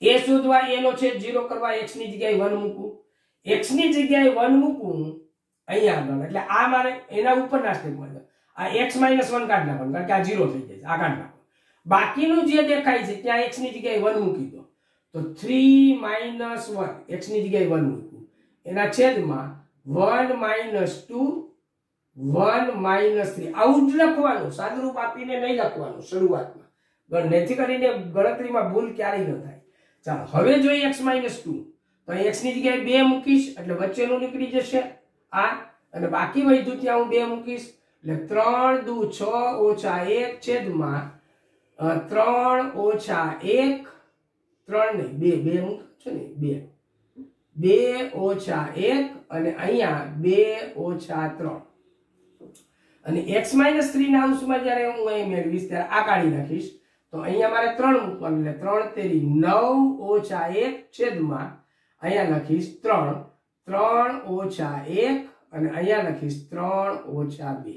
એ શોધવા એનો છે જીરો કરવા એક્સની જગ્યાએ વન મૂકું એક્સની જગ્યાએ વન મૂકું અહીંયા આગળ. એટલે આ મારે એના ઉપરના સ્ટેપમાં. આ x 1 કાઢ નાખવાનું, કારણ કે આ જીરો થઈ જાય છે. આ કાઢ નાખો બાકીનું જે દેખાય છે, ત્યાં એક્સની જગ્યાએ વન મૂકી દો. તો થ્રી માઇનસ વન એક્સની જગ્યાએ વન મૂકું એના છેદમાં વન માઇનસ 2 1 માઇનસ થ્રી. આવું જ લખવાનું, સાદુરૂપ આપીને નહીં લખવાનું શરૂઆતમાં. નથી કરીને ગણતરીમાં ભૂલ ક્યારેય ન થાય. ચાલો, હવે જોઈએ એક્સ માઇનસ ટુ. તો x ની જગ્યાએ બે મૂકીશ, એટલે વચ્ચેનું નીકળી જશે આ અને બાકી વધ્યું ત્યાં હું બે મૂકીશ. એટલે ત્રણ દુ છ ઓછા એક છેદમાં ત્રણ ઓછા એક, ત્રણ નહીં, બે બે મૂક, છો ને, બે. બે ઓછા એક અને અહીંયા બે ઓછા ત્રણ. અને x માઇનસ થ્રીના અંશમાં જ્યારે હું અહીં મેળવીશ ત્યારે આ કાઢી નાખીશ. તો અહીંયા મારે ત્રણ મૂકવાનું એટલે ત્રણ તેરી નવ ઓછા એક છેદમાં અહીંયા લખીશ ત્રણ. ત્રણ ઓછા એક અને અહીંયા લખીશ ત્રણ ઓછા બે.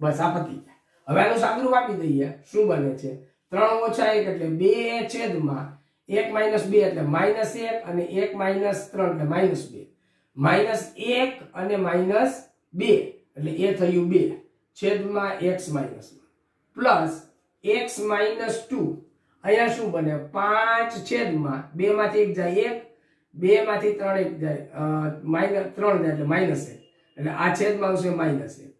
બસ આ પતી ગયા હવે આનું સાદુરૂપ આપી દઈએ. શું બને છે? ત્રણ ઓછા એક એટલે બે છેદમાં એક માઇનસ બે એટલે માઇનસ એક અને એક માઇનસ ત્રણ એટલે માઇનસ બે. માઇનસ એક અને માઇનસ બે એટલે એ થયું બે. છેદમાં x minus plus x minus two અહીંયા શું બને? પાંચ છેદમાં બે માંથી એક જાય એક, બે માંથી ત્રણ એક જાય માઇનસ ત્રણ જાય એટલે માઇનસ એક. એટલે આ છેદમાં આવશે માઇનસ એક.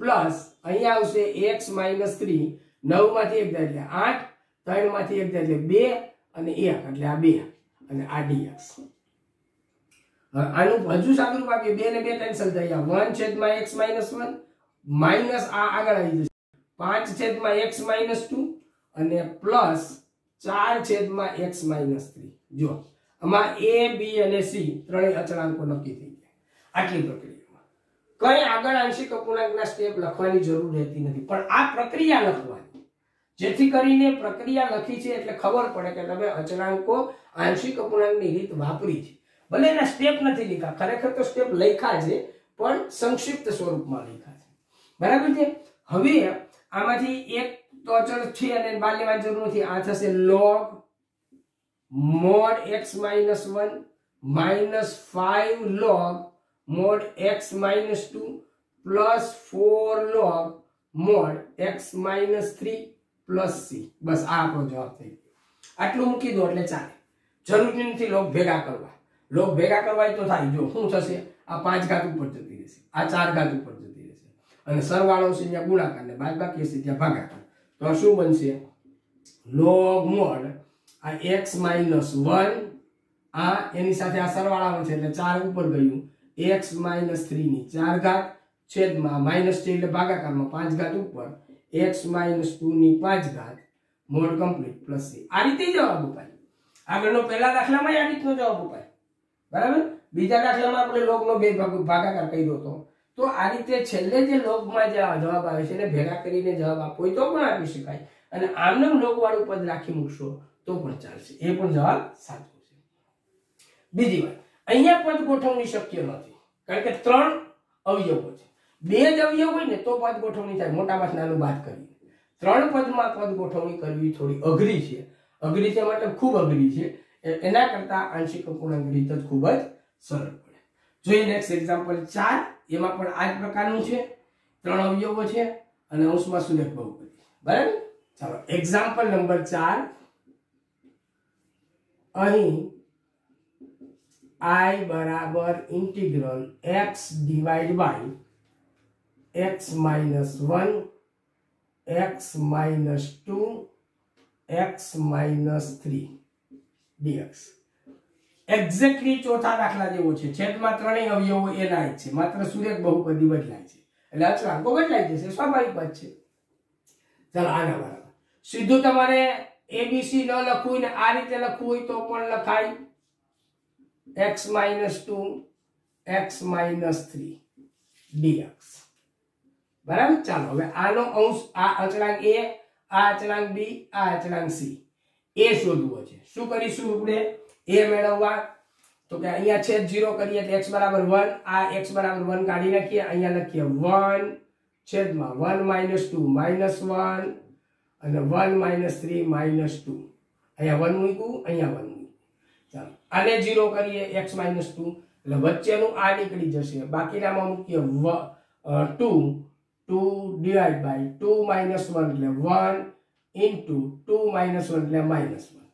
પ્લસ અહીંયા આવશે એક્સ માઇનસ થ્રી નવમાંથી એક જાય એટલે આઠ, ત્રણમાંથી એક જાય એટલે બે અને એક, એટલે આ બે. અને આ ડીએક્સ આનું હજુ સાદુરૂપ આપીએ. બે ને બે કેન્સલ થઈ ગયા વન છેદમાં એક્સ માઇનસ વન માઇનસ આ આગળ આવી જશે. પાંચ છેદમાં એક્સ માઇનસ ટુ અને પ્લસ ચાર છેદમાં એક્સ માઇનસ થ્રી. જો આમાં એ, બી અને સી ત્રણેય અચળાંકો નક્કી થઈ ગયા. આટલી પ્રક્રિયામાં. કઈ આગળ આંશિક અપૂર્ણાંકના સ્ટેપ લખવાની જરૂર રહેતી નથી. પણ આ પ્રક્રિયા લખવાની. જેથી કરીને પ્રક્રિયા લખી છે એટલે ખબર પડે કે તમે અચળાંકો આંશિક અપૂર્ણાંકની રીત વાપરી છે. ભલે એના સ્ટેપ નથી લખ્યા ખરેખર તો સ્ટેપ લખ્યા છે, પણ સંક્ષિપ્ત સ્વરૂપમાં લખ્યા બરાબર છે? હવે આમાંથી એક તો અચળ છે અને બાર લેવાની જરૂર નથી. આ થશે log mod x minus one minus five log mod x minus two plus four log mod x minus three plus c બસ આ આપણો જવાબ થઈ ગયો. આટલું મૂકી દો એટલે ચાલે. જરૂરી નથી લોગ ભેગા કરવા. લોગ ભેગા કરવા તો થાય. જો શું થશે? આ પાંચ ઘાત ઉપર જતી રહેશે. આ ચાર ઘાત ઉપર અને સરવાળો છે ત્યાં ગુણાકાર ને બાદ બાકી હશે ત્યાં ભાગાકાર. તો શું બનશે? લોગ મોડ આ એક્સ માઇનસ વન આ એની સાથે આ સરવાળામાં છે એટલે ચાર ઉપર ગયું. એક્સ માઇનસ થ્રીની ચાર ઘાત છેદમાં માઇનસ છે એટલે ભાગાકારમાં પાંચ ઘાત ઉપર. એક્સ માઇનસની પાંચ ઘાત મોડ કમ્પ્લીટ પ્લસ સી આ રીતે જવાબ અપાય આગળનો પહેલા દાખલામાં આ રીતનો જવાબ અપાય બરાબર? બીજા દાખલામાં આપણે લોગનો બે ભાગ ભાગાકાર કર્યો હતો તો આ રીતે છેલ્લે જે લોકમાં જે જવાબ આવે છે એને ભેગા કરીને જવાબ આપવો હોય તો પણ આપી શકાય. અને આમનામ લોકવાળું પદ રાખી મૂકશો, તો પણ ચાલશે. એ પણ જવાબ સાચો છે. બીજી વાત. અહીંયા પદ ગોઠવણી શક્ય નથી. કારણ કે ત્રણ અવયવો છે. બે જ અવયવ હોય ને, તો પદ ગોઠવણી થાય. મોટામાં નાનું બાદ કરીને ત્રણ પદમાં પદ ગોઠવણી કરવી થોડી અઘરી છે. અઘરી છે મતલબ ખૂબ અઘરી છે. એના કરતા આંશિક અપૂર્ણાંક રીત જ ખૂબ જ સરળ પડે. જોઈએ નેક્સ્ટ એક્ઝામ્પલ ચાર એમાં પણ આ જ પ્રકારનું છે. ત્રણ અવયવો છે અને અંશમાં સુરેખ બહુપદી. બરાબર? ચાલો એક્ઝામ્પલ નંબર ચાર. અહીં i બરાબર integral x divide by x minus one x minus two x minus three dx exactly ચોથા દાખલા જેવો છે. છેદમાં ત્રણેય અવયવો એના જ છે. માત્ર સુરેખ બહુપદી બદલાય છે. એટલે અચળાંકો બદલાઈ જશે, સ્વાભાવિક વાત છે. ચાલો આના બરાબર સીધું તમારે એબીસી ન લખવું ને આ રીતે લખવું હોય તો પણ લખાય. X minus two x minus three dx બરાબર? ચાલો, હવે આનો અંશ, આ અચળાંક એ આ અચળાંક બી આ અચળાંક સી એ શોધવો છે. શું કરીશું આપણે? એ મેળવવા. તો કે અહીંયા છેદ જીરો કરીએ એટલે એક્સ બરાબર વન આ એક્સ બરાબર વન કાઢી નાખીએ. અહીંયા લખીએ વન છેદમાં one minus two minus one અને one minus three minus two અહીંયા વન મૂક્યું, અહીંયા વન મૂક્યું. ચાલો, આને જીરો કરીએ એક્સ માઇનસ ટુ એટલે વચ્ચેનું આ નીકળી જશે. બાકીનામાં મૂકીએ 2 2 divide by two minus one એટલે one into two minus one એટલે માઇનસ વન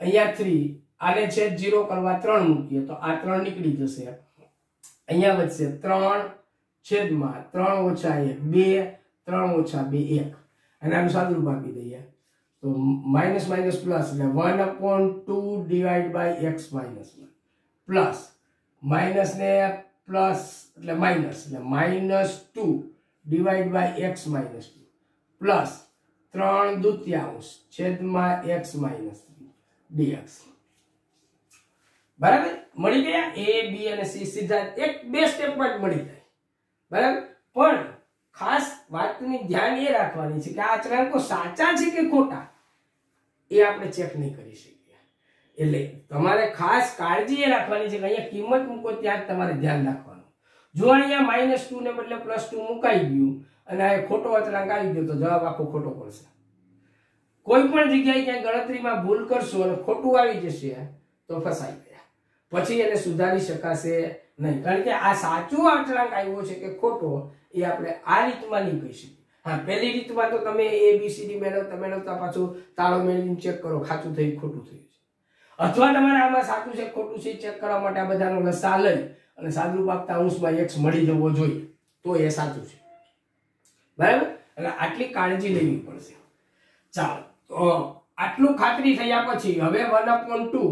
અહીંયા 3 આને છેદ 0 કરવા ત્રણ મૂકીએ તો આ ત્રણ નીકળી જશે. અહીંયા વધશે ત્રણ છેદમાં ત્રણ ઓછા 1 2 3 ઓછા 2 1 અને આનું સાદુરૂપ આપી દઈએ. તો માઇનસ માઇનસ પ્લસ એટલે one upon two divide by x minus plus minus ને પ્લસ એટલે માઇનસ એટલે minus two divide by x minus two plus ત્રણ દુત્યાંશ છેદમાં એક્સ માઇનસ ડીએક્સ બરાબર? મળી ગયા? એ બી અને સી સીધા એક, બે સ્ટેપમાં જ મળી જાય. બરાબર? પણ ખાસ વાતની ધ્યાન એ રાખવાની છે કે આ અચળાંકો સાચા છે કે ખોટા? એ આપણે ચેક નહીં કરી શકીએ. એટલે તમારે ખાસ કાળજી એ રાખવાની છે કે અહીંયા કિંમત મૂકો ત્યાં તમારે ધ્યાન રાખવાનું. જો અહીંયા માઇનસ ટુ ને બદલે પ્લસ ટુ મુકાઈ ગયું અને આ ખોટો અચળાંક આવી ગયો તો જવાબ આખો ખોટો પડશે. કોઈ પણ જગ્યાએ ક્યાંય ગણતરીમાં ભૂલ કરશો અને ખોટું આવી જશે તો ફસાઈ પછી એને સુધારી શકાશે નહીં. કારણ કે આ સાચો અચળાંક આવ્યો છે કે ખોટો, એ આપણે આ રીતમાં નહીં કહી શકીએ. હા, પહેલી રીતમાં તો તમે એ બી સી મેળવતા મેળવતા પાછું તાળો મેળવીને ચેક કરો, ખાચું થયું ખોટું થયું અથવા તમારે આમાં સાચું છે ખોટું છે ચેક કરવા માટે આ બધાનો લસા લઈ અને સાદરૂપ આપતા અંશમાં એક્સ મળી જવો જોઈએ. તો એ સાચું છે. બરાબર? એટલે આટલી કાળજી લેવી પડશે. ચાલો, તો આટલું ખાતરી થયા પછી હવે વન અપોન ટુ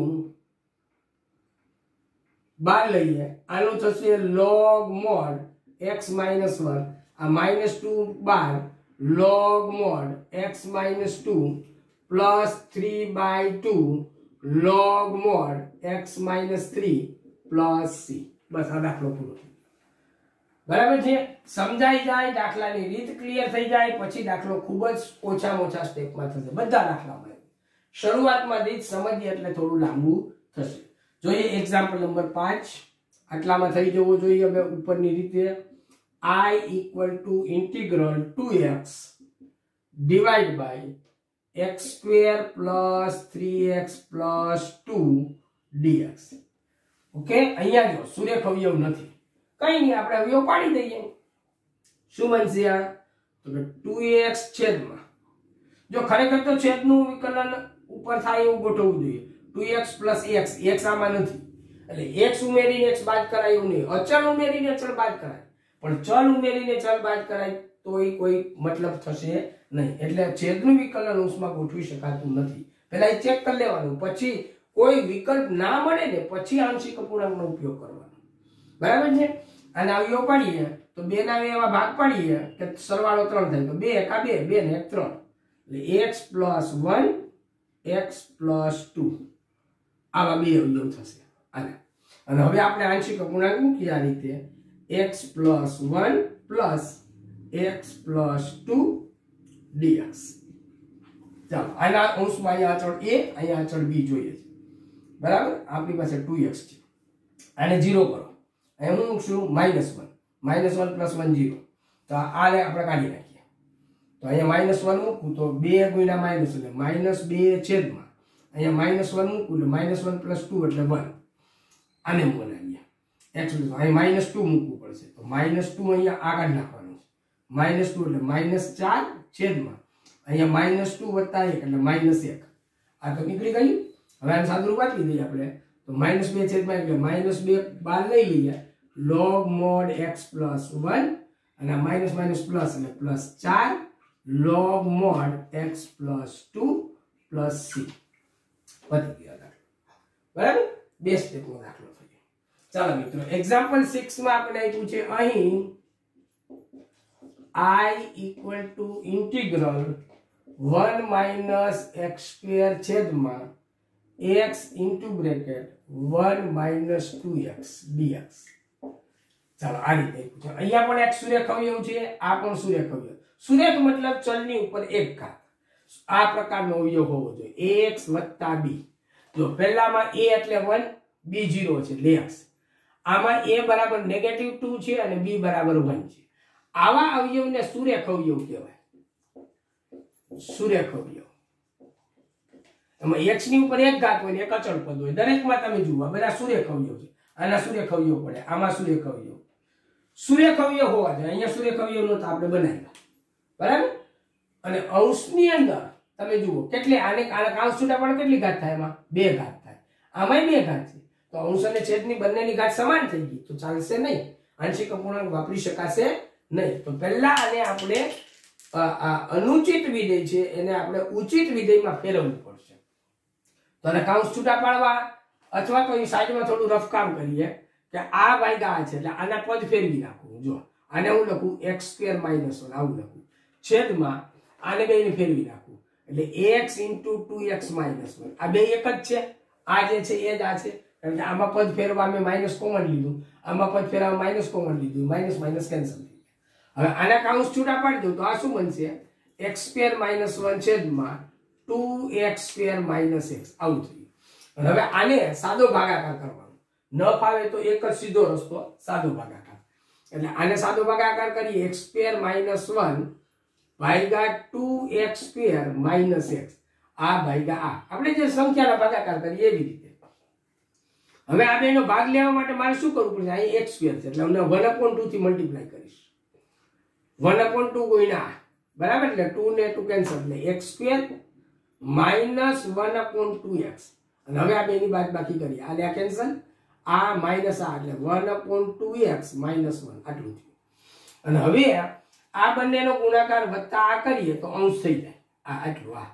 બાર લઈએ. આનું થશે log mod x minus one આ માઇનસ ટુ બાર. log mod x minus two plus three by two log mod x minus 3 plus c. બસ, આ દાખલો પૂરો બરાબર છે? સમજાઈ જાય, દાખલાની રીત ક્લિયર થઈ જાય, પછી દાખલો ખૂબ જ ઓછામાં ઓછા સ્ટેપમાં થશે. બધા દાખલામાં શરૂઆતમાં રીત સમજીએ એટલે થોડું લાંબુ થશે. જોઈએ એક્ઝામ્પલ નંબર પાંચ. આટલામાં થઈ જવો જોઈએ અમે ઉપરની રીતે. I equal to integral two x divide by x square plus three x plus two dx okay અહીંયા જો સુરેખ અવયવ નથી. કઈ નહીં, આપણે અવયવ પાડી દઈએ. શું બનશે આ? તો કે ટુ એક્સ છેદમાં. જો ખરેખર તો છેદનું વિકલન ઉપર થાય એવું ગોઠવવું જોઈએ. Two x plus x. X આમાં નથી. એટલે એક્સ ઉમેરીને એક્સ બાદ કરાય એવું નહીં. અચળ ઉમેરીને અચળ બાદ કરાય. પણ ચલ ઉમેરીને ચલ બાદ કરાય તો એ કોઈ મતલબ થશે નહીં. એટલે છેદનું વિકલન અંશમાં ગોઠવી શકાતું નથી. પહેલા એ ચેક કરી લેવાનું. પછી કોઈ વિકલ્પ ના મળે ને પછી આંશિક અપૂર્ણાંકનો ઉપયોગ કરવાનો. બરાબર છે? અને આવ્યો પાડીએ તો બે ના એવા ભાગ પાડીએ કે સરવાળો ત્રણ થાય. તો બે એકા બે બે ને ત્રણ. એટલે x plus one, x plus two. આવા બે અવયવ થશે. આને અને હવે આપણે આંશિક અપૂર્ણાંક મૂકીએ આ રીતે. X plus one plus x plus two dx ચાલો, આના અંશમાં અહીંયા અચળ એ અહીંયા અચળ બી જોઈએ છે. બરાબર? આપણી પાસે ટુ એક્સ છે. આને જીરો કરો. અહીં હું મૂકશું minus one minus one plus one zero તો આને આપણે કાઢી નાખીએ. તો અહીંયા માઇનસ વન મૂકું તો બે ગુણ્યા માઇનસ એટલે માઇનસ બે છેદમાં અહીંયા માઇનસ વન મૂકું એટલે માઇનસ વન પ્લસ ટુ એટલે વન આને બનાવીએ એક્સ અહીં માઇનસ ટુ મૂકવું પડશે. તો માઇનસ ટુ અહીંયા આગળ નાખવાનું છે. માઇનસ ટુ એટલે માઇનસ ચાર છેદમાં. અહીંયા માઇનસ ટુ વત્તા એક એટલે માઇનસ એક. આ તો નીકળી ગયું. હવે આને સાદુરૂપ આપી દઈએ આપણે. તો માઇનસ બે છેદમાં એટલે માઇનસ બે બાર લઈ લઈએ. Log mod x plus one અને માઇનસ માઇનસ પ્લસ એટલે પ્લસ ચાર. Log mod x plus two plus c પતી ગયો દાખલો. બરાબર? બે સ્ટેપનો દાખલો થયો ચાલો મિત્રો એક્ઝામ્પલ સિક્સમાં આપણે આપ્યું છે, અહીં i equal to integral one minus x square છેદમાં x into bracket one minus two x dx ચાલો, આ રીતે આપ્યું. છે અહીંયા પણ એક સુરેખ અવયવ છે, આ પણ સુરેખ અવયવ સુરેખ મતલબ ચલની ઉપર એક ઘાત. આ પ્રકારનો અવયવ હોવો જોઈએ. એક્સ વત્તા બી જો પહેલામાં એ એટલે વન બી જીરો છે. લેક્સ આમાં એ બરાબર નેગેટિવ ટુ છે અને બી બરાબર વન છે. આવા અવયવને સુરેખ અવયવ કહેવાય. સુરેખ અવયવ એમાં એક્સની ઉપર એક ઘાત હોય એક અચળ પદ હોય. દરેકમાં તમે જુઓ બધા સુરેખ અવયવ છે. આના સુરેખ અવયવ પડે. આમાં સુરેખ અવયવ સુરેખ અવયવ હોવા જોઈએ. અહીંયા સુરેખ અવયવ નહોતા, આપણે બનાવ્યા. બરાબર? અને અંશની અંદર તમે જુઓ, કેટલી આને કાંસ છૂટા પણ કેટલી ઘાત થાય એમાં? બે ઘાત થાય. આમાંય બે ઘાત છે. તો અંશ અને છેદની બંનેની ઘાત સમાન થઈ ગઈ. તો ચાલશે નહીં. આંશિક અપૂર્ણાંક વાપરી શકાશે નહીં. તો પહેલા આને આપણે અનુચિત વિધેય છે, એને આપણે ઉચિત વિધેયમાં ફેરવવું પડશે. તો આને કાઉન્સ છૂટા પાડવા, અથવા તો એ સાઈડમાં થોડું રફ કામ કરીએ, કે આ ભાગ્યા આ છે, એટલે આના પદ ફેરવી નાખવું જો, આને હું લખું એક્સ સ્ક્વેર માઇનસ વન, આવું લખું. છેદમાં આને બે ફેરવી નાખું એટલે x into two x minus one. આ બે એક જ છે. આ જે છે એ જ આ છે. કારણ કે આમાં પદ ફેરવા મેં માઇનસ કોમન લીધું. આમાં પદ ફેરવા માઇનસ કોમન લીધું. માઇનસ માઇનસ કેન્સલ થઈ ગયા. હવે આના કાઉન્સ છૂટા પાડી દઉં તો આ શું બનશે? એક્સ સ્ક્વેર માઇનસ વન છેદમાં two x square minus x આવું થયું હવે આને સાદો ભાગાકાર કરવાનો. ન ફાવે તો એક જ સીધો રસ્તો સાદો ભાગાકાર. એટલે આને સાદો ભાગાકાર કરીએ એક્સ સ્ક્વેર માઇનસ વન ભાગ્યા two x square minus x. આ ભાગ્યા આ. આપણે જે સંખ્યાના ભાગાકાર કરીએ એવી રીતે. હવે આ બેનો ભાગ લેવા માટે મારે શું કરવું પડશે? અહીં એક્સ સ્ક્વેર છે. એટલે હું વન અપોન ટુ થી મલ્ટીપ્લાય કરીશ. વન અપોન ટુ ગુણ્યા બરાબર? એટલે ટુ ને ટુ કેન્સલ એટલે x square minus one upon two x. અને હવે આ બેની બાદ બાકી કરીએ. આ લ્યા કેન્સલ આ માઇનસ આ. એટલે one upon two x minus one. આટલું થયું. અને હવે આ બંનેનો ગુણાકાર વત્તા આ કરીએ તો અંશ થઈ જાય. આ આટલું, આ.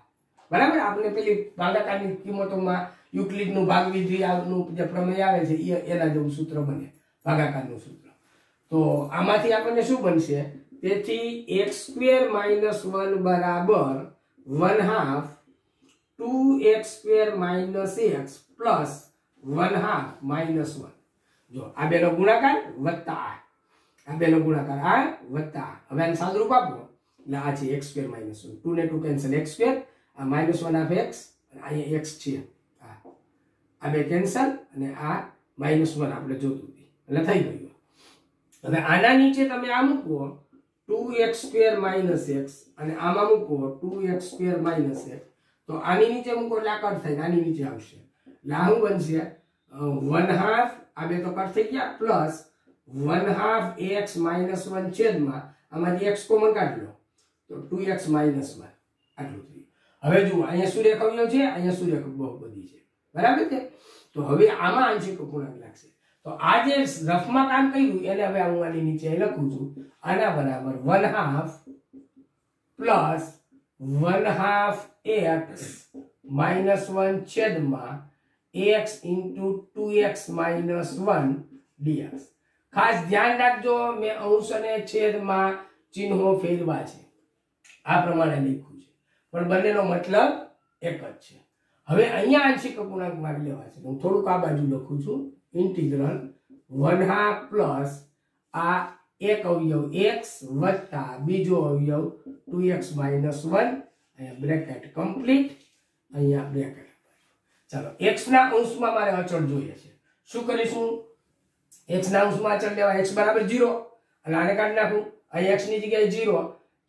બરાબર? આપણે પેલી ભાગાકારની કિંમતોમાં યુક્લિડનું ભાગવિધિ આનું જે પ્રમેય આવે છે, એ એના જેવું સૂત્ર બને, ભાગાકારનું સૂત્ર. તો આમાંથી આપણને શું બનશે? તેથી એક્સ સ્ક્વેર માઇનસ વન બરાબર one half two x square minus x plus one half minus one જો આ બેનો ગુણાકાર વત્તા આ. આ બેનો ગુણાકાર આ વત્તા. હવે આને સાદુરૂપ આપો. એટલે આ છે x square minus one. Two ને ટુ કેન્સલ એક્સ સ્ક્વેર. આ માઇનસ વન આફ એક્સ. અહીંયા એક્સ છે. આ બે કેન્સલ અને આ માઇનસ વન આપણે જોતું એટલે થઈ ગયું. હવે આના નીચે તમે આ મૂકો. Two x square minus x. અને આમાં મૂકો. Two x square minus x. તો આની નીચે મૂકો એટલે આ કટ થાય. આની નીચે આવશે. એટલે આ બનશે? One half. આ બે તો કટ થઈ ગયા. Plus one half x minus one છેદમાં આમાંથી એક્સ કોમન કાઢી લો. તો ટુ એક્સ માઇનસ વન આટલું થયું હવે જુઓ, અહીંયા સૂર્યકવ્યો છે, અહીંયા સૂર્ય બહુપદી છે. બરાબર છે? તો હવે આમાં આંશિક અપૂર્ણાંક લાગશે. તો આ જે રફમાં કામ કર્યું, એને હવે હું આની નીચે લખું છું. આના બરાબર one half plus one half x minus one છેદમાં x into two x minus one dx ખાસ ધ્યાન રાખજો, મેં અંશ અને છેદમાં ચિહ્નો ફેરવા છે. આ પ્રમાણે લખ્યું છે. પણ બંનેનો મતલબ એક જ છે. હવે અહીંયા આંશિક અપૂર્ણાંક મારી લેવા છે. હું થોડુંક આ બાજુ લખું છું. ઇન્ટિગ્રલ વન હાફ પ્લસ આ એક અવયવ એક્સ વત્તા બીજો અવયવ ટુ એક્સ માઇનસ વન. અહીંયા બ્રેકેટ કમ્પ્લીટ. અહીંયા બ્રેકેટ. ચાલો એક્સ ના અંશમાં મારે અચળ જોઈએ છે. શું કરીશું? એક્સ ના અંશમાં અચળ લેવા એક્સ બરાબર જીરો અને આને કાઢી નાખું. અહીં એક્સની જગ્યાએ જીરો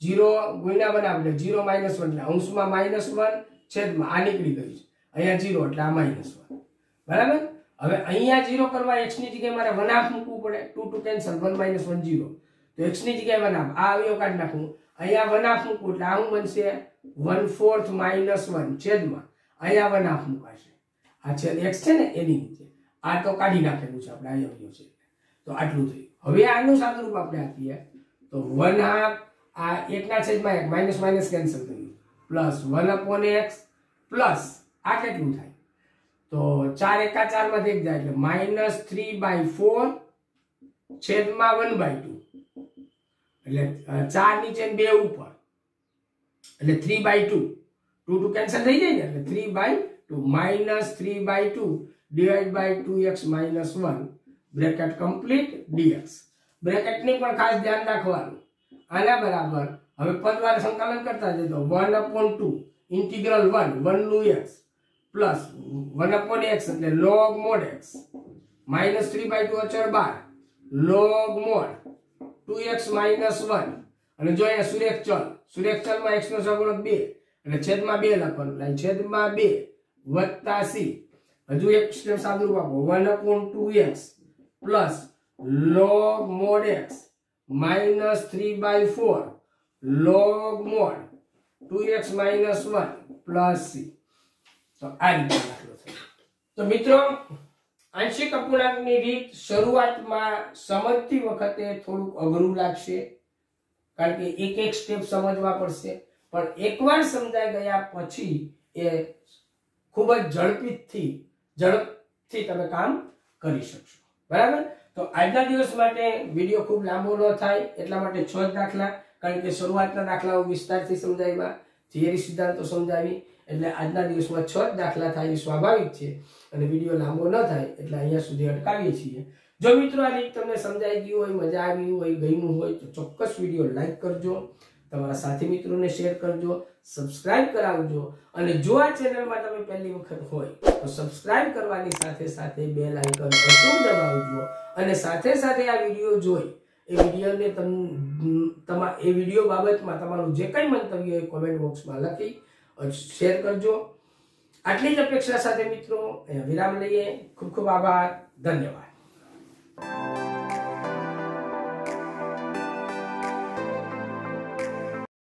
જીરો ગુણ્યા બનાવ એટલે જીરો માઇનસ વન એટલે અંશમાં માઇનસ વન છેદમાં આ નીકળી ગયું છે. અહીંયા જીરો એટલે આ માઇનસ વન બરાબર? હવે અહીંયા જીરો કરવા એક્સની જગ્યાએ મારે વન હાફ મૂકવું પડે. Two two cancel one minus one zero તો એક્સની જગ્યાએ વન હાફ આ અવયવ કાઢી નાખું. અહીંયા વન હાફ મૂકવું એટલે આ બનશે? વન ફોર્થ માઇનસ વન છેદમાં. અહીંયા વન હાફ મુકાશે આ છેદ એક્સ છે ને? એની નીચે. આ તો કાઢી નાખેલું છે આપણે, આ છે. તો આટલું થયું. હવે આનું સાદુરૂપ આપણે આપીએ. તો વન હાફ, આ એકના છેદમાં એક, માઇનસ માઇનસ કેન્સલ થયું plus one upon x, plus આ કેટલું થાય? તો ચાર એકા ચારમાંથી એક જાય એટલે માઇનસ થ્રી બાય ફોર છેદમાં વન બાય ટુ. એટલે ચાર નીચે બે ઉપર. એટલે three by two. Two two cancel થઈ જાય ને? એટલે three by two. Minus three by two. Divide by two x minus one bracket complete dx બ્રેકેટની પણ ખાસ ધ્યાન રાખવાનું. આના બરાબર, હવે પદવાર સંકલન કરતા તો one upon two integral one વનનું x plus one upon x એટલે log mod x minus three by two અચળ બાર log mod two x minus one અને જો અહીંયા સુરેખ ચલ, સુરેખ ચલમાં એક્સ નો સગુણક બે, એટલે છેદમાં બે લખવાનું, એટલે છેદમાં બે વત્તા સી હજુ એક સ્ટેપ સાદુરૂપ આપો one upon two x plus log mod x minus three by four log mod two x minus one plus c તો આ રીતે દાખલો થયો. તો મિત્રો, આંશિક અપૂર્ણાંકની રીત શરૂઆતમાં સમજતી વખતે થોડુંક અઘરું લાગશે, કારણ કે એક એક સ્ટેપ સમજવા પડશે. પણ એકવાર સમજાઈ ગયા પછી એ ખૂબ જ ઝડપીથી ઝડપથી તમે કામ કરી શકશો. બરાબર? તો આજના દિવસ માટે વીડિયો ખૂબ લાંબો ન થાય, એટલા માટે છ જ દાખલા, કારણ કે શરૂઆતના દાખલાઓ વિસ્તારથી સમજાવ્યા, થિયરી સિદ્ધાંતો સમજાવી, એટલે આજના દિવસમાં છ જ દાખલા થાય એ સ્વાભાવિક છે અને વીડિયો લાંબો ન થાય એટલે અહીંયા સુધી અટકાવીએ છીએ. જો મિત્રો આ રીત તમને સમજાઈ ગયું હોય, મજા આવી હોય ગયું હોય, તો ચોક્કસ વીડિયો લાઈક કરજો. તમારા સાથી મિત્રોને શેર કરજો સબસ્ક્રાઇબ કરાવજો. અને જો આ ચેનલમાં તમે પહેલી વખત હોય, તો સબસ્ક્રાઇબ કરવાની સાથે સાથે બેલ આઇકન અચૂક દબાવજો. અને સાથે સાથે આ વીડિયો જોઈ, એ વિડીયોને તમ એ વીડિયો બાબતમાં તમારું જે કંઈ મંતવ્ય હોય કોમેન્ટ બોક્સમાં લખી શેર કરજો. આટલી જ અપેક્ષા સાથે મિત્રો વિરામ લઈએ. ખૂબ ખૂબ આભાર. ધન્યવાદ.